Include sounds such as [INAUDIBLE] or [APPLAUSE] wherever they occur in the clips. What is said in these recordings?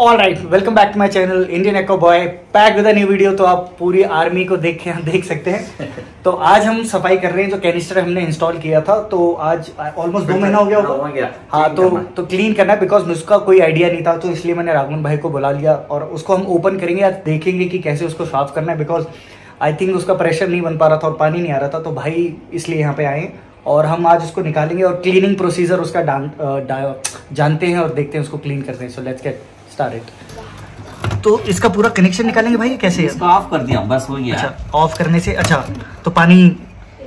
All right welcome back to my channel Indian echo boy back with new video तो आप पूरी army को देख के देख सकते हैं। [LAUGHS] तो आज हम सफ़ाई कर रहे हैं जो कैनिस्टर हमने इंस्टॉल किया था। तो आज ऑलमोस्ट दो महीना हो गया होगा। हाँ तो तो क्लीन करना है बिकॉज़ उसका कोई आइडिया नहीं था तो इसलिए मैंने राघवन भाई को बुला लिया और उसको हम ओपन करेंगे आज देखेंगे कि कैसे उसको साफ़ करना है बिकॉज़ आई थिंक उसका प्रेशर नहीं बन पा रहा था और पानी नहीं आ रहा था तो भाई इसलिए यहाँ पे आए और हम आज उसको निकालेंगे और क्लीनिंग प्रोसीजर उसका जानते हैं और देखते हैं उसको क्लीन करते हैं। सो लेट्स गेट स्टार्टेड तो इसका पूरा कनेक्शन निकालेंगे भाई कैसे? इसको ऑफ़ कर दिया बस हो। गया अच्छा ऑफ़ करने से अच्छा तो पानी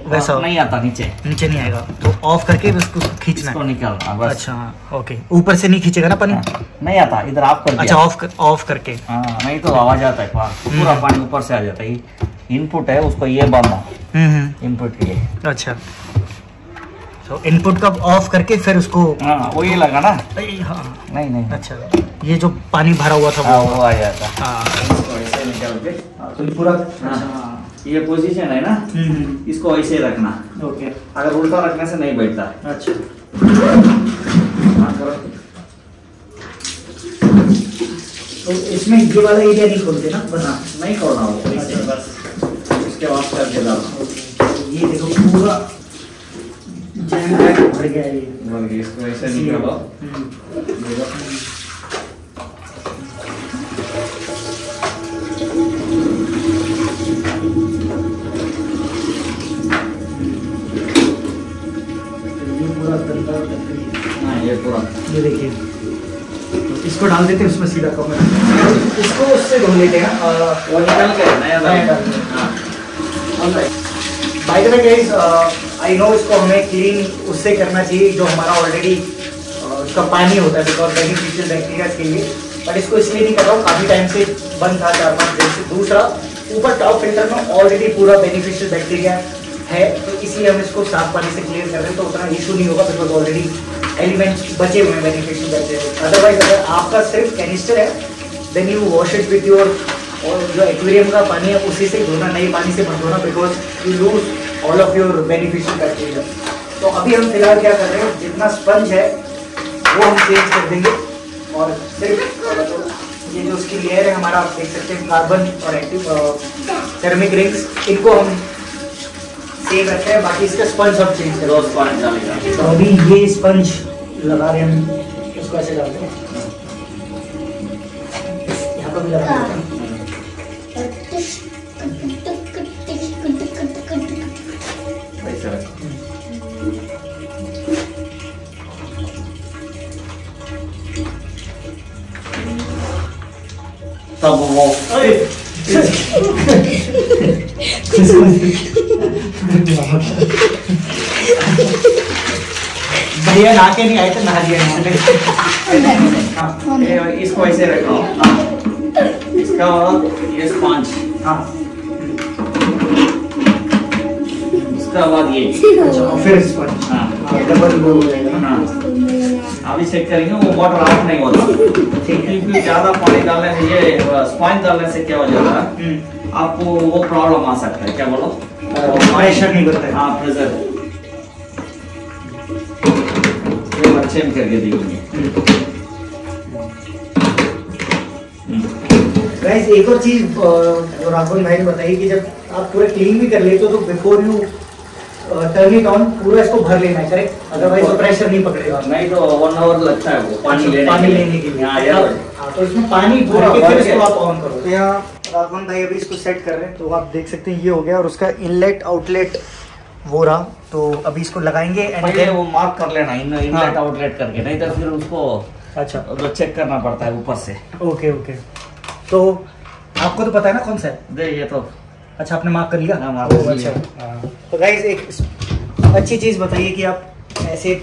वैसा नहीं आता नीचे। नीचे नहीं आएगा। तो ऑफ़ करके उसको खींचना है। निकालना बस। अच्छा हाँ, ओके ऊपर से नहीं खींचेगा ना पानी? हाँ, नहीं आता इधर ऑफ़ कर अच्छा ऑफ़ कर, ऑफ़ करके। हाँ नहीं तो आवाज़ आता है पूरा हम्म। पानी ऊपर से आ जाता है। इनपुट है उसको ये बांधना। हम्म हम्म। इनपुट ये अच्छा। तो इनपुट का ऑफ़ करके फिर उसको हाँ वही लगा ना। हाँ। नहीं नहीं। अच्छा ये जो पानी भरा हुआ था हाँ वो वो आ जाता है। हाँ ऐसे निकाल के तो ये पूरा हाँ, ये पोजीशन है ना? हम्म, हम्म, इसको ऐसे रखना। ओके। अगर उल्टा रखने से नहीं बैठता। अच्छा। हाँ, तो इसमें ये वाला एरिया नहीं खोलते ना? बस। हाँ, नहीं खोलना वो। अच्छा। बस उसके बाद कर के ये देखो पूरा जैम पैक भर गया ये बोल के इसको ऐसे निकालो ये पूरा गंदा तकरीब ये देखिए इसको डाल देते हैं। उसमें सीधा कमर इसको उससे धो लेते हैं। वो निकल के नया नया डाल डाल दो। हाँ by the way guys I know इसको हमें क्लीन उससे करना चाहिए, जो हमारा ऑलरेडी उसका पानी होता है बिकॉज़ बेनिफिशियल बैक्टीरिया के लिए। बट इसको इसलिए नहीं कर रहा हूँ, काफ़ी टाइम से बंद था, चार पाँच दिन से। दूसरा, ऊपर टॉप फ़िल्टर में ऑलरेडी पूरा बेनिफिशियल बैक्टीरिया है तो इसलिए हम इसको साफ़ पानी से क्लियर कर रहे हैं तो उतना इशू नहीं होगा बिकॉज़ ऑलरेडी एलिमेंट बचे हुए हैं बेनिफिशियल बैक्टीरिया अदरवाइज़ अगर आपका सिर्फ़ कैनिस्टर है then you wash it with your और जो एक्वेरियम का पानी है, उसी से धोना, नए पानी से मत धोना because you lose all of your beneficial bacteria तो अभी हम फ़िलहाल क्या कर रहे हैं, जितना स्पंज है, वो हम चेंज कर देंगे। और सिर्फ़, ये जो उसकी लेयर है, हमारा आप देख सकते हैं कार्बन और एक्टिव थर्मिक रिंग्स इनको हम सेम रखे हैं, बाकी इसका स्पंज हम चेंज कर स्पॉन्ज डालेगा तो अभी ये स्पंज लगा रहे हम इसको ऐसे डालते हैं। यहाँ पर भी लगा रखो तब वो भैया नहा के नहीं आए थे नहा लिया इन्होंने। हाँ, इसको ऐसे रखो। हाँ। इसका ये स्पॉन्ज हाँ। उसका बाद ये अच्छा फिर स्पंज हाँ हाँ, डबल वो हो हाँ। अभी चेक करेंगे वो वाटर ऑफ़ नहीं होता [LAUGHS] ठीक है। क्योंकि ज़्यादा पानी डालने से ये स्पॉन्ज डालने से क्या हो जाता है? हम्म, आपको वो प्रॉब्लम आ सकता है क्या बोलो? प्रेशर नहीं बनता है। हाँ प्रेशर ये अच्छे में करके देंगे गाइस एक और चीज़ राघवन भाई ने बताई कि जब आप पूरा क्लीन भी कर लेते हो तो before you turn it on पूरा इसको भर लेना है करेक्ट अदरवाइज़ तो प्रेशर नहीं पकड़ेगा। नहीं तो वन आवर लगता है वो पानी लेने पानी लेने के लिए। हाँ यार। हाँ तो इसमें पानी भर के फिर इसको आप ऑन करो। तो यहाँ राघवन भाई अभी इसको सेट कर रहे हैं तो आप देख सकते हैं ये हो गया और उसका इनलेट आउटलेट वो रहा। तो अभी इसको लगाएँगे एंड पहले वो मार्क कर लेना इन इनलेट हाँ। आउटलेट करके नहीं तो फिर उसको अच्छा। तो चेक करना पड़ता है ऊपर से। ओके ओके तो आपको तो पता है ना कौन सा है? दे ये तो अच्छा आपने मार्क कर लिया? हाँ, mark कर लिया। अच्छा। तो गाइज़ एक अच्छी चीज़ बताइए कि आप ऐसे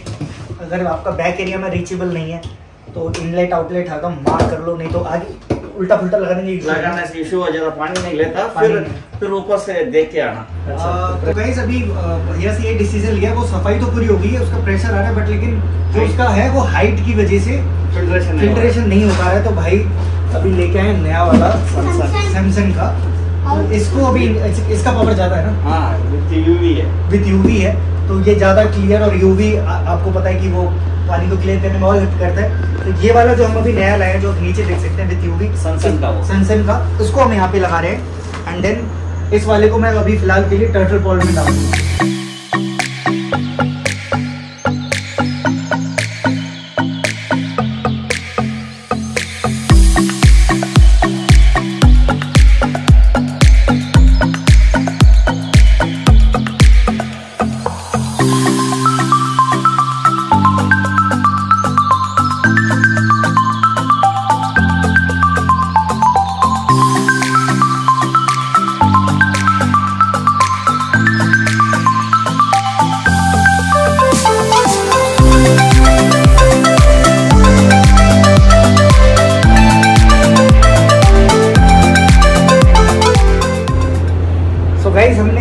अगर आपका बैक एरिया में रीचेबल नहीं है तो इनलेट आउटलेट आगा मार्क कर लो नहीं तो आगे उल्टा पुल्टा लगा देंगे लगाने इशू हो जाता पानी नहीं लेता पानी फिर नहीं। फिर ऊपर से देख के आना। अच्छा, तो गाइस अभी भैया से ये डिसीज़न लिया वो सफ़ाई तो पूरी हो गई है उसका प्रेशर आ रहा है बट लेकिन जो उसका है वो हाइट की वजह से फिल्ट्रेशन फिल्ट्रेशन नहीं हो पा रहा है तो भाई अभी लेके आए नया वाला सैमसंग का। इसको अभी इसका पावर ज़्यादा है ना? हाँ विथ यूवी है। विथ यूवी है तो ये ज़्यादा क्लियर और यूवी आपको पता है कि वो पानी को क्लियर करने में और हेल्प करता है। तो ये वाला जो हम अभी नया लाए हैं जो नीचे देख सकते हैं विद यूवी सनसन का वो। सनसन का उसको हम यहाँ पे लगा रहे हैं। एंड देन इस वाले को मैं अभी फ़िलहाल के लिए टर्टल पॉल में डालूँगा।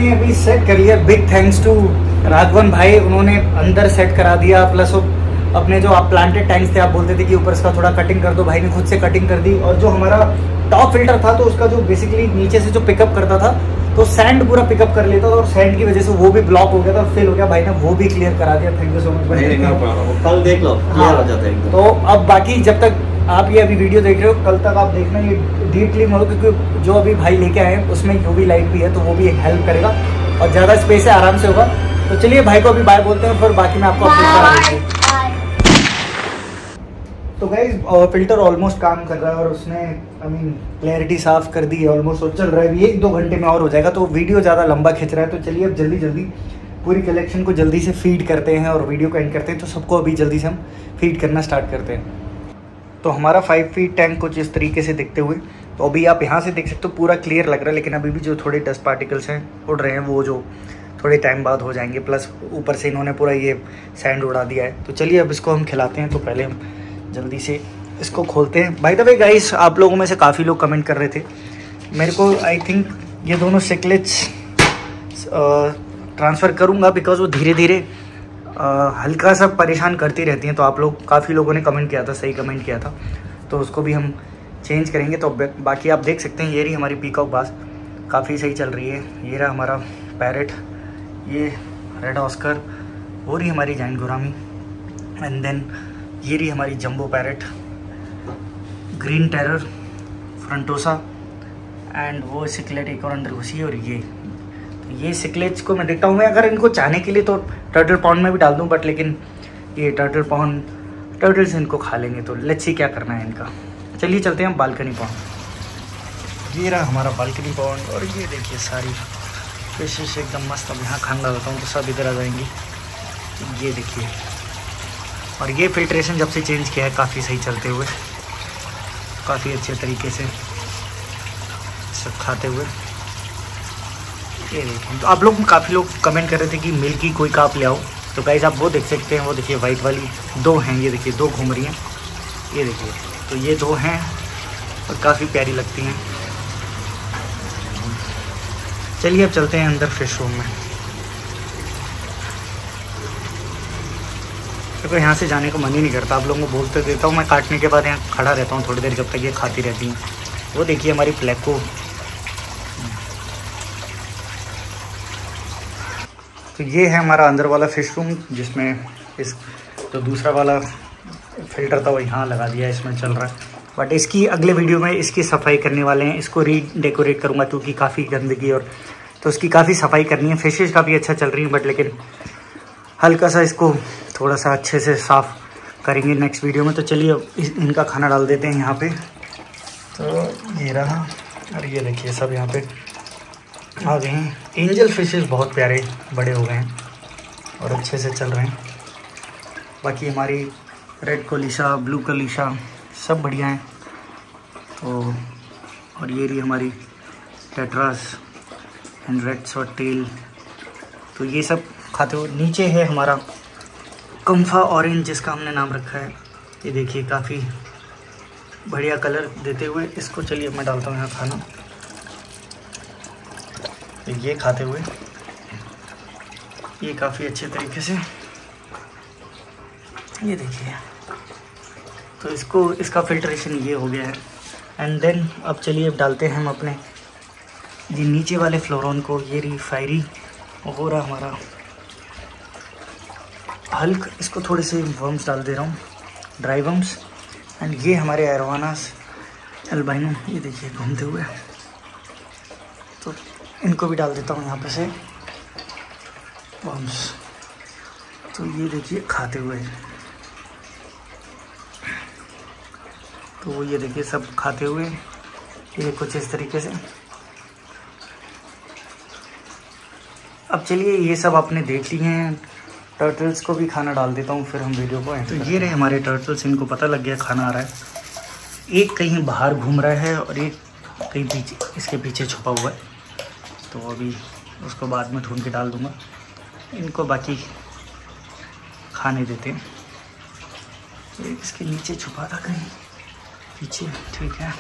हमने अभी सेट कर लिया बिग थैंक्स टू राघवन भाई. उन्होंने अंदर सेट करा दिया. प्लस वो अपने जो आप प्लांटेड टैंक्स थे आप बोलते थे कि ऊपर इसका थोड़ा कटिंग कर दो. भाई ने खुद से कटिंग कर दी. और जो हमारा टॉप फ़िल्टर था तो उसका जो बेसिकली नीचे से जो पिकअप करता था तो सैंड पूरा पिकअप कर लेता था और सैंड की वजह से वो भी ब्लॉक हो गया था फेल हो गया. भाई ने वो भी क्लियर करा दिया. थैंक यू सो मच हूँ. कल देख लो. हाँ। हो जाता है तो अब बाकी जब तक आप ये अभी वीडियो देख रहे हो कल तक आप देखना ये डीप क्लीन हो क्योंकि जो अभी भाई लेके आए हैं उसमें यूवी लाइट भी है तो वो भी एक हेल्प करेगा और ज़्यादा स्पेस है आराम से होगा। तो चलिए भाई को अभी बाय बोलते हैं फिर बाकी मैं आपको अपडेट करा तो गाइज़ फ़िल्टर ऑलमोस्ट काम कर रहा है और उसने आई मीन क्लैरिटी साफ़ कर दी है ऑलमोस्ट और चल रहा है अभी एक दो घंटे में और हो जाएगा तो वीडियो ज़्यादा लंबा खिंच रहा है। तो चलिए अब जल्दी जल्दी पूरी कलेक्शन को जल्दी से फ़ीड करते हैं और वीडियो को एंड करते हैं। तो सबको अभी जल्दी से हम फ़ीड करना स्टार्ट करते हैं। तो हमारा फाइव फीट टैंक कुछ इस तरीके से दिखते हुए तो अभी आप यहाँ से देख सकते हो, पूरा क्लियर लग रहा है, लेकिन अभी भी जो थोड़े डस्ट पार्टिकल्स हैं, उड़ रहे हैं, वो जो थोड़े टाइम बाद हो जाएँगे प्लस ऊपर से इन्होंने पूरा ये सैंड उड़ा दिया है। तो चलिए अब इसको हम खिलाते हैं तो पहले हम जल्दी से इसको खोलते हैं। बाय द वे गाइस आप लोगों में से काफ़ी लोग कमेंट कर रहे थे। मेरे को आई थिंक ये दोनों सिकलेट्स ट्रांसफ़र करूँगा बिकॉज़ वो धीरे धीरे हल्का सा परेशान करती रहती हैं तो आप लोग, काफ़ी लोगों ने कमेंट किया था, सही कमेंट किया था। तो उसको भी हम चेंज करेंगे तो बाकी आप देख सकते हैं, ये रही हमारी पीकॉक बास काफ़ी सही चल रही है। ये रहा हमारा पैरेट ये रेड ऑस्कर वो रही हमारी जैन गुरामी एंड देन ये रही हमारी jumbo parrot green terror frontosa and वो सिकलेट एक और अंदर घुसी और ये ये सिकलेट्स को मैं देखता हूँ। मैं अगर इनको चाहने के लिए तो टर्टल पॉन्ड में भी डाल दूँ बट लेकिन ये टर्टल पॉन्ड टर्टल्स इनको खा लेंगे तो सी क्या करना है इनका। चलिए चलते हैं हम बालकनी पॉन्ड ये रहा हमारा बालकनी पॉन्ड और ये देखिए सारी फिशेस एकदम मस्त। अब यहाँ खाना लगाता हूँ तो सब इधर आ जाएँगे। ये देखिए। और ये फिल्ट्रेशन जब से चेंज किया है, काफ़ी सही चलते हुए। काफ़ी अच्छे तरीके से सब खाते हुए। देखिए तो आप लोग काफ़ी लोग कमेंट कर रहे थे कि मिल्की कोई काप ले आओ। तो गाइज़ आप वो देख सकते हैं, वो देखिए वाइट वाली। दो हैं, ये देखिए, दो घूम रही हैं। ये देखिए तो ये दो हैं और काफ़ी प्यारी लगती हैं। चलिए अब चलते हैं अंदर फ़िश रूम में। देखो तो यहाँ से जाने को मन ही नहीं करता। आप लोगों को बोलते देता हूँ, मैं काटने के बाद यहाँ खड़ा रहता हूँ, थोड़ी देर जब तक ये खाती रहती हैं। वो देखिए हमारी प्लेको तो ये है हमारा अंदर वाला फ़िश रूम जिसमें इस तो दूसरा वाला फ़िल्टर था वो यहाँ लगा दिया इसमें चल रहा है। बट इसकी अगले वीडियो में इसकी सफ़ाई करने वाले हैं, इसको री डेकोरेट करूँगा, क्योंकि काफ़ी गंदगी और तो उसकी काफ़ी सफ़ाई करनी है। फिशेज काफ़ी अच्छा चल रही है बट लेकिन हल्का सा इसको थोड़ा सा अच्छे से साफ़ करेंगे नेक्स्ट वीडियो में। तो चलिए इनका खाना डाल देते हैं यहाँ पे। तो ये रहा, और ये देखिए सब यहाँ पे। आ गए हैं। एंजल फिशेस बहुत प्यारे बड़े हो गए हैं और अच्छे से चल रहे हैं। बाकी हमारी रेड कोलिशा ब्लू कोलिशा सब बढ़िया हैं। तो और ये रही हमारी tetras and red short tail तो ये सब खाते हुए नीचे है हमारा कम्फा ऑरेंज जिसका हमने नाम रखा है। ये देखिए, काफ़ी बढ़िया कलर देते हुए इसको चलिए, मैं डालता हूँ यहाँ खाना। तो ये खाते हुए, ये काफ़ी अच्छे तरीके से, ये देखिए। तो इसको, इसका फिल्ट्रेशन ये हो गया है। एंड देन अब चलिए, अब डालते हैं हम अपने ये नीचे वाले फ्लोरॉन को, ये रही फायरी हो रहा हमारा। हल्क, इसको थोड़े से वर्म्स डाल दे रहा हूँ ड्राई वर्म्स एंड ये हमारे एरवानास एल्बाइनो ये देखिए, घूमते हुए। तो इनको भी डाल देता हूँ यहाँ पे से। बम्स। तो ये देखिए खाते हुए। तो ये देखिए सब खाते हुए। ये कुछ इस तरीके से। अब चलिए ये सब आपने देख लिए हैं। टर्टल्स को भी खाना डाल देता हूँ फिर हम वीडियो को तो ये रहे हमारे टर्टल्स इनको पता लग गया खाना आ रहा है। एक कहीं बाहर घूम रहा है और एक कहीं पीछे इसके पीछे छुपा हुआ है। तो अभी उसको बाद में ढूंढ के डाल दूँगा। इनको बाकी खाने देते। हैं इसके नीचे छुपा था कहीं। पीछे, ठीक है।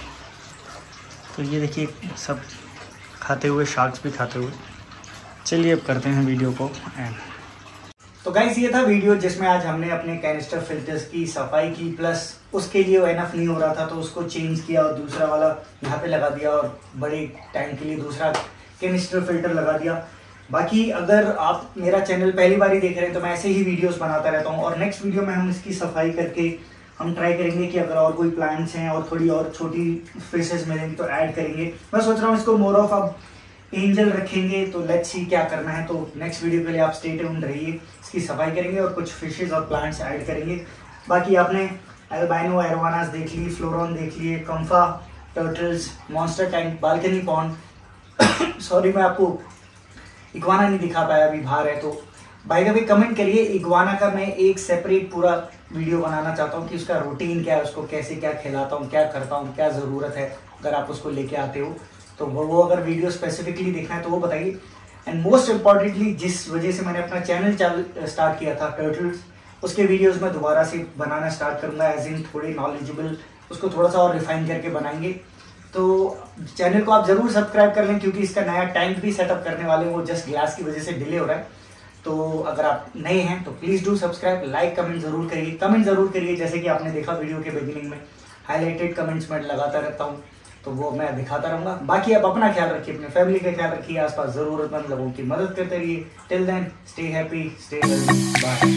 तो ये देखिए, सब खाते हुए, शार्क्स भी खाते हुए। चलिए अब करते हैं वीडियो को एंड तो गाइस ये था वीडियो जिसमें आज हमने अपने कैनिस्टर फिल्टर्स की सफ़ाई की प्लस उसके लिए एनफ नहीं हो रहा था तो उसको चेंज किया और दूसरा वाला यहाँ पे लगा दिया और बड़े टाइम के लिए दूसरा कैनिस्टर फ़िल्टर लगा दिया। बाकी अगर आप मेरा चैनल पहली बार ही देख रहे हैं तो मैं ऐसे ही वीडियोस बनाता रहता हूँ। और नेक्स्ट वीडियो में हम इसकी सफ़ाई करके हम ट्राई करेंगे कि अगर और कोई प्लांट्स हैं और थोड़ी और छोटी फिशेज मिलेंगी तो ऐड करेंगे। मैं सोच रहा हूँ इसको मोर ऑफ़ अब एंजल रखेंगे तो लेट्स सी क्या करना है। तो नेक्स्ट वीडियो के लिए आप स्टे ट्यून्ड रहिए, इसकी सफ़ाई करेंगे और कुछ फिशेज और प्लांट्स ऐड करेंगे। बाकी आपने एल्बाइनो एरोवानास देख ली फ्लोरॉन देख लिए कम्फा turtles monster tank balcony pond sorry मैं आपको इकवाना नहीं दिखा पाया, अभी बाहर है तो। बाय द वे कमेंट करिए इगवाना का मैं एक सेपरेट पूरा वीडियो बनाना चाहता हूँ कि उसका रूटीन क्या है, उसको कैसे क्या खिलाता हूँ, क्या करता हूँ, क्या ज़रूरत है, अगर आप उसको लेके आते हो। तो वो वो अगर वीडियो स्पेसिफिकली देखना है तो वो बताइए। एंड मोस्ट इम्पॉर्टेंटली जिस वजह से मैंने अपना चैनल स्टार्ट किया था टर्टल्स उसके वीडियोस में दोबारा से बनाना स्टार्ट करूँगा एज इन थोड़े नॉलेजेबल उसको थोड़ा सा और रिफाइन करके बनाएँगे। तो चैनल को आप ज़रूर सब्सक्राइब कर लें, क्योंकि इसका नया टैंक भी सेटअप करने वाले हैं, वो जस्ट ग्लास की वजह से डिले हो रहा है। तो अगर आप नए हैं तो please do subscribe like comment ज़रूर करिए कमेंट ज़रूर करिए, जैसे कि आपने देखा वीडियो के बिगिनिंग में। हाईलाइटेड कमेंट्स मैं लगाता रहता हूँ तो वो मैं दिखाता रहूँगा। बाकी आप अपना ख्याल रखिए, अपने फैमिली का ख्याल रखिए, आसपास जरूरतमंद लोगों की मदद करते रहिए। Till then stay happy stay bye